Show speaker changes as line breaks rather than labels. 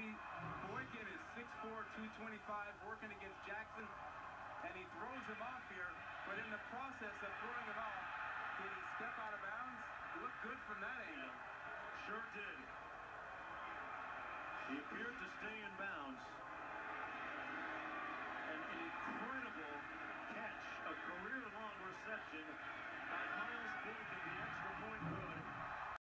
see Boykin is 6'4", 225, working against Jackson, and he throws him off here, but in the process of throwing him off, did he step out of bounds? Looked good from that angle.
Sure did. He appeared to stay in bounds.